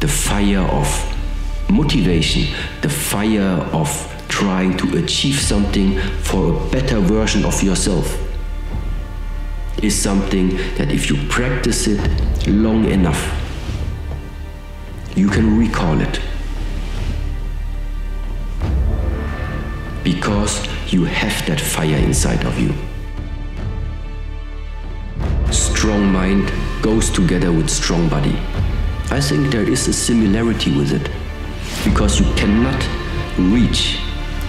the fire of motivation, the fire of trying to achieve something for a better version of yourself is something that if you practice it long enough, you can recall it. Because you have that fire inside of you. Strong mind goes together with strong body. I think there is a similarity with it. Because you cannot reach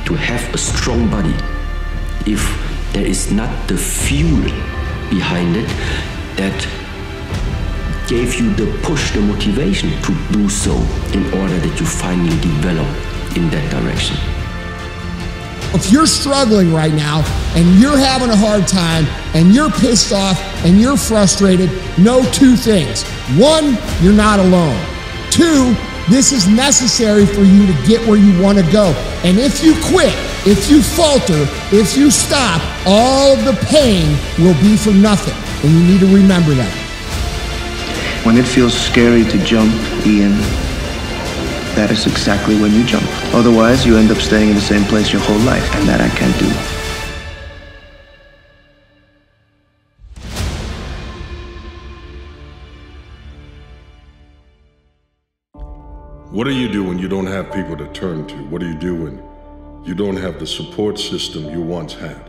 to have a strong body if there is not the fuel behind it that gave you the push, the motivation to do so in order that you finally develop in that direction. If you're struggling right now and you're having a hard time and you're pissed off and you're frustrated, know two things. One, you're not alone. Two, this is necessary for you to get where you want to go. And if you quit, if you falter, if you stop, all of the pain will be for nothing. And you need to remember that. When it feels scary to jump, Ian, that is exactly when you jump. Otherwise, you end up staying in the same place your whole life, and that I can't do. What do you do when you don't have people to turn to? What do you do when you don't have the support system you once had?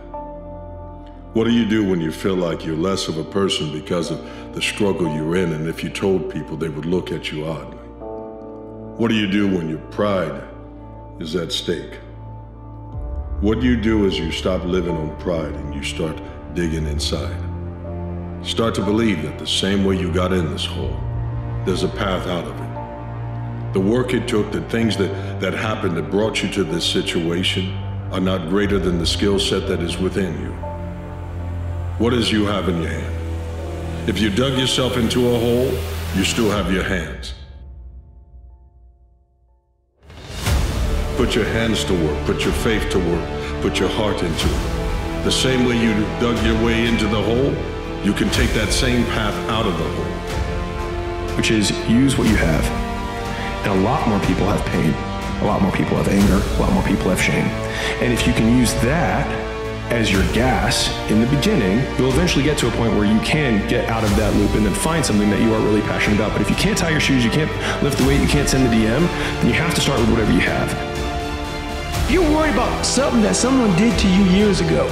What do you do when you feel like you're less of a person because of the struggle you're in, and if you told people, they would look at you oddly? What do you do when your pride is at stake? What do you do is you stop living on pride and you start digging inside. Start to believe that the same way you got in this hole, there's a path out of it. The work it took, the things that, that happened that brought you to this situation are not greater than the skill set that is within you. What is you have in your hand? If you dug yourself into a hole, you still have your hands. Put your hands to work, put your faith to work, put your heart into it. The same way you dug your way into the hole, you can take that same path out of the hole. Which is use what you have. And a lot more people have pain. A lot more people have anger. A lot more people have shame. And if you can use that as your gas in the beginning, you'll eventually get to a point where you can get out of that loop and then find something that you are really passionate about. But if you can't tie your shoes, you can't lift the weight, you can't send the DM, then you have to start with whatever you have. You're worried about something that someone did to you years ago.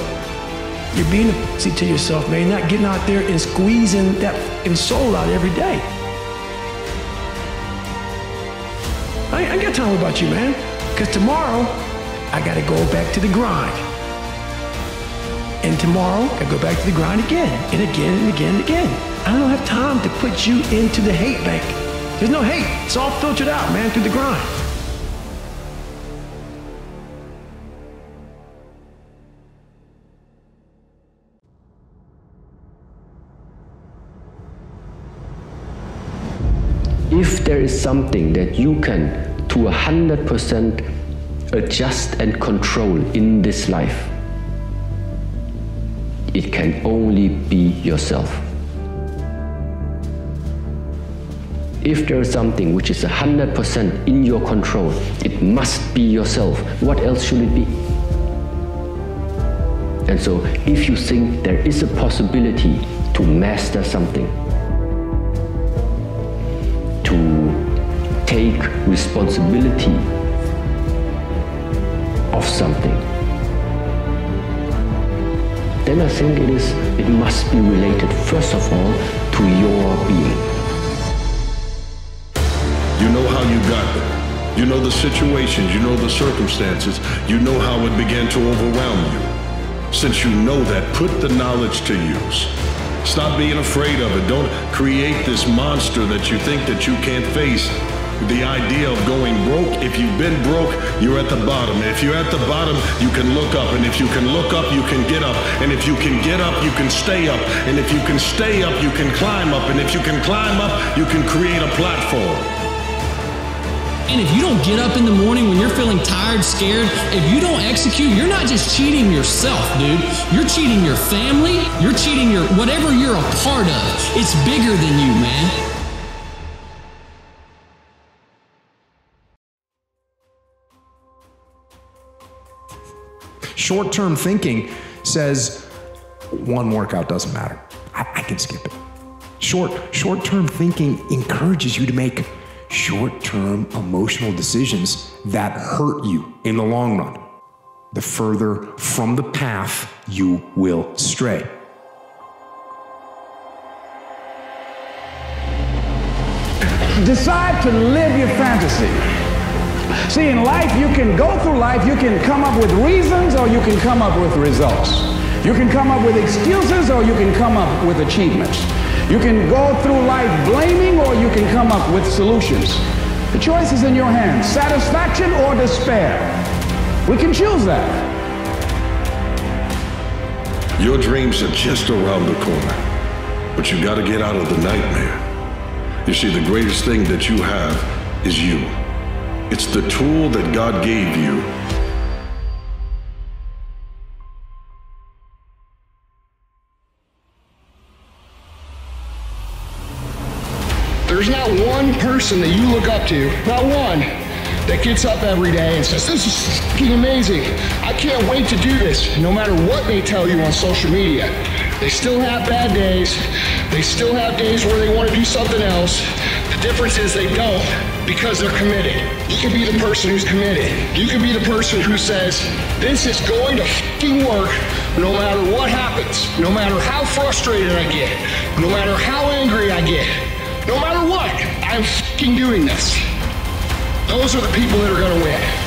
You're being a pussy to yourself, man. Not getting out there and squeezing that soul out every day. I ain't got time about you, man. Because tomorrow, I got to go back to the grind. And tomorrow, I go back to the grind again, and again, and again, and again. I don't have time to put you into the hate bank. There's no hate. It's all filtered out, man, through the grind. if there is something that you can to a hundred percent adjust and control in this life, it can only be yourself. If there is something which is a hundred percent in your control, it must be yourself. What else should it be? And so, if you think there is a possibility to master something, take responsibility of something, then I think it is it must be related first of all to your being. You know how you got there. You know the situations, you know the circumstances, you know how it began to overwhelm you. Since you know that, put the knowledge to use. Stop being afraid of it. Don't create this monster that you think that you can't face. The idea of going broke, if you've been broke, you're at the bottom. If you're at the bottom, you can look up. And if you can look up, you can get up. And if you can get up, you can stay up. And if you can stay up, you can climb up. And if you can climb up, you can create a platform. And if you don't get up in the morning when you're feeling tired, scared, if you don't execute, you're not just cheating yourself, dude. You're cheating your family. You're cheating your whatever you're a part of. It's bigger than you, man. Short term thinking says one workout doesn't matter. I, I can skip it. Short short term thinking encourages you to make short term emotional decisions that hurt you in the long run. The further from the path you will stray. Decide to live your fantasy. See, in life, you can go through life, you can come up with reasons or you can come up with results. You can come up with excuses or you can come up with achievements. You can go through life blaming or you can come up with solutions. The choice is in your hands satisfaction or despair. We can choose that. Your dreams are just around the corner, but you gotta get out of the nightmare. You see, the greatest thing that you have is you. It's the tool that God gave you. There's not one person that you look up to, not one, that gets up every day and says, This is fucking amazing. I can't wait to do this, no matter what they tell you on social media. They still have bad days. They still have days where they want to do something else. Difference is they don't because they're committed. You can be the person who's committed. You can be the person who says, this is going to fucking work no matter what happens, no matter how frustrated I get, no matter how angry I get, no matter what, I'm fucking doing this. Those are the people that are going to win.